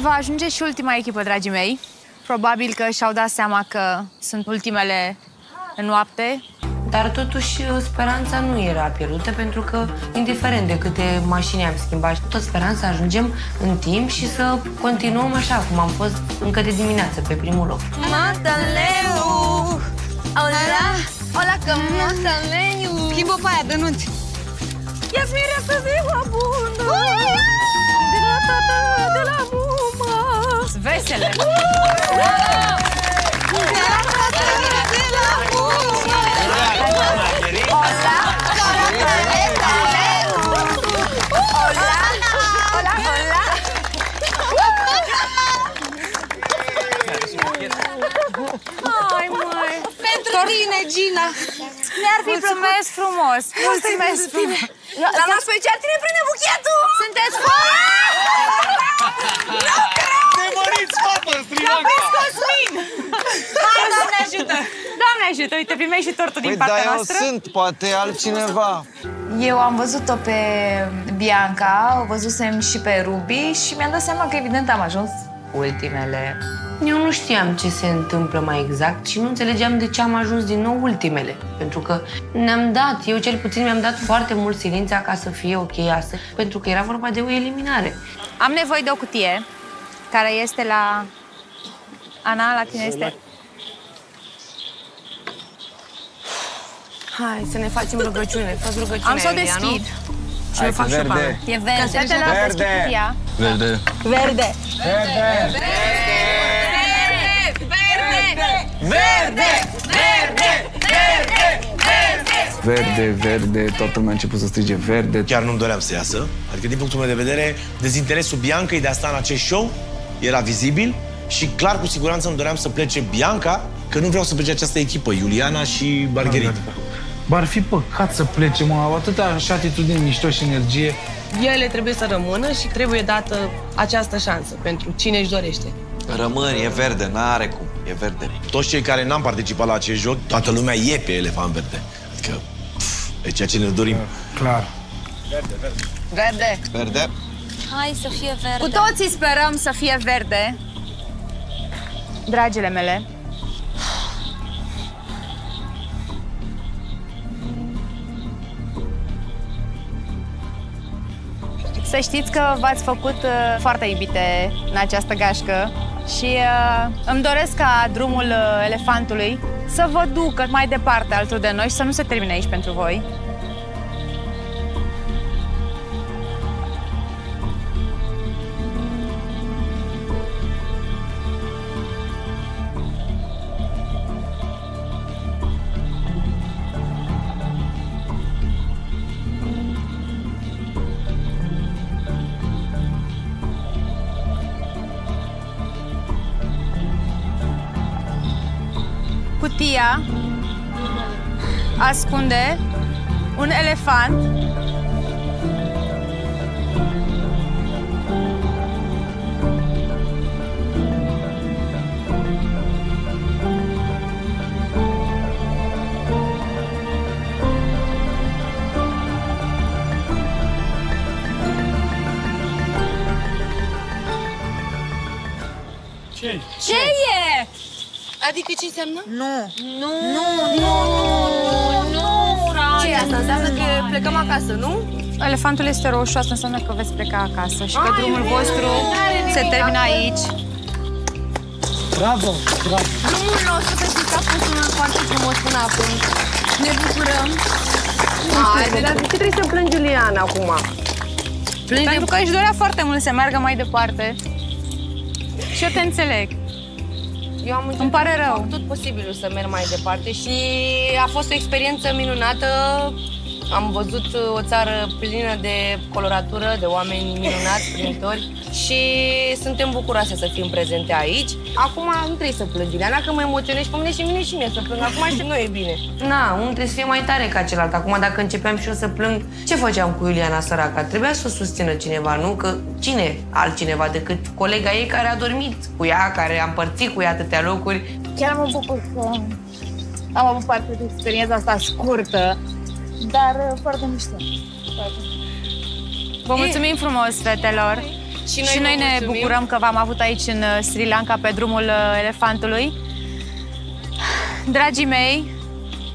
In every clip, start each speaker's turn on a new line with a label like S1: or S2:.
S1: Va ajunge și ultima echipă, dragii mei. Probabil că și-au dat seama că sunt ultimele în noapte.
S2: Dar totuși speranța nu era pierdută pentru că, indiferent de câte mașini am schimbat, tot speranța să ajungem în timp și să continuăm așa cum am fost încă de dimineață pe primul loc.
S3: Mataleu! Ola! Ola, că Mataleu! Schimbă pe aia de nunți! Ia-ți mireasă ziua bună! De Pentru tine, Gina!
S1: Mi-ar fi Mulțumesc frumos! Mulțumesc frumos!
S3: La la special tine prinde buchetul!
S1: Sunteți foarte...
S4: Ne măriți, fată, în Sri Lanka!
S3: Cosmin! Hai, Doamne ajută!
S1: Doamne ajută, uite, primești și tortul
S5: Păi
S1: din
S5: da,
S1: partea
S5: eu
S1: noastră.
S5: sunt, poate altcineva.
S6: Eu am văzut-o pe Bianca, o văzusem și pe Ruby și mi-am dat seama că evident am ajuns ultimele.
S2: Eu nu știam ce se întâmplă mai exact și nu înțelegeam de ce am ajuns din nou ultimele. Pentru că ne-am dat, eu cel puțin mi-am dat foarte mult silința ca să fie ok astăzi, pentru că era vorba de o eliminare.
S1: Am nevoie de o cutie care este la... Ana, la tine este...
S2: Hai să ne facem rugăciune, fă rugăciune,
S1: Am să o
S2: Iulia, nu?
S1: deschid.
S2: Și eu fac și eu
S5: verde.
S3: E verde.
S1: Fetele, deschid
S5: Verde.
S1: cutia.
S5: Verde.
S3: Verde.
S5: Verde, verde, toată lumea a început să strige verde.
S4: Chiar nu-mi doream să iasă. Adică, din punctul meu de vedere, dezinteresul Biancăi de a sta în acest show era vizibil și clar, cu siguranță, îmi doream să plece Bianca, că nu vreau să plece această echipă, Iuliana și Margherita.
S7: Bă, ar fi păcat să plece, mă, au atâta așa atitudine mișto și energie.
S8: Ele trebuie să rămână și trebuie dată această șansă pentru cine își dorește.
S5: Rămân, e verde, n-are cum, e verde.
S4: Toți cei care n-am participat la acest joc, toată lumea e pe elefant verde. Adică, pf, e ceea ce ne dorim.
S7: Clar.
S1: Verde.
S5: Verde?
S3: Hai să fie verde.
S1: Cu toții sperăm să fie verde. Dragile mele, Să știți că v-ați făcut uh, foarte iubite în această gașcă și uh, îmi doresc ca drumul uh, elefantului să vă ducă mai departe alături de noi și să nu se termine aici pentru voi. Cutia ascunde un elefant
S3: Ce e? Adică ce înseamnă? Nu. Nu. Nu, nu, nu, nu,
S8: Ce e asta? Înseamnă că plecăm acasă, nu?
S1: Elefantul este roșu, asta înseamnă că veți pleca acasă și că drumul vostru se termină aici.
S7: Bravo, bravo.
S8: Drumul nostru să știți că a fost unul foarte frumos până acum. Ne bucurăm. Hai, dar de ce trebuie să plângi Iuliana acum? Plânge
S1: Pentru că își dorea foarte mult să meargă mai departe. Și eu te înțeleg.
S8: Eu am
S1: Îmi pare
S8: să
S1: rău.
S8: fac tot posibilul să merg mai departe și a fost o experiență minunată. Am văzut o țară plină de coloratură, de oameni minunați, primitori și suntem bucuroase să fim prezente aici. Acum nu trebuie să plângi, Iuliana, că mă emoționezi pe mine și vine și mie să plâng. Acum și nu e bine.
S2: Na, unul trebuie să fie mai tare ca celălalt. Acum, dacă începeam și eu să plâng, ce făceam cu Iuliana săraca? Trebuia să o susțină cineva, nu? Că cine altcineva decât colega ei care a dormit cu ea, care a împărțit cu ea atâtea locuri.
S6: Chiar mă bucur că am avut parte de experiența asta scurtă, dar uh, foarte mișto.
S1: Vă mulțumim frumos, fetelor.
S8: Și noi,
S1: și noi
S8: vă
S1: ne
S8: mulțumim.
S1: bucurăm că v-am avut aici în uh, Sri Lanka pe drumul uh, elefantului. Dragii mei,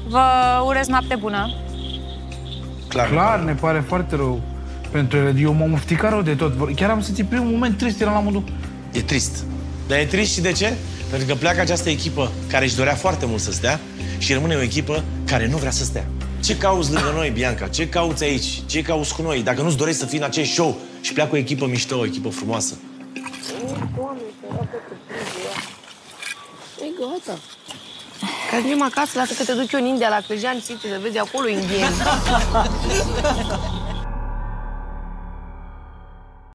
S1: vă urez noapte bună.
S4: Clar.
S7: Clar, ne pare foarte rău pentru ele. Eu m-am ofticat rău de tot. Chiar am simțit primul moment trist, eram la modul...
S4: E trist. Dar e trist și de ce? Pentru că pleacă această echipă care își dorea foarte mult să stea și rămâne o echipă care nu vrea să stea. Ce cauți lângă noi, Bianca? Ce cauți aici? Ce cauți cu noi? Dacă nu-ți dorești să fii în acest show și pleacă o echipă mișto, o echipă frumoasă.
S8: E gata. Că ajungem acasă, lasă că te duc eu în India, la Cârjan City, să vezi acolo indieni.